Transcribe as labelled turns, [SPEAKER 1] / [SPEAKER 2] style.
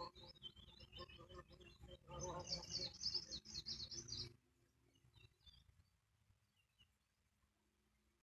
[SPEAKER 1] Esta especie es endémica de Nueva Guinea.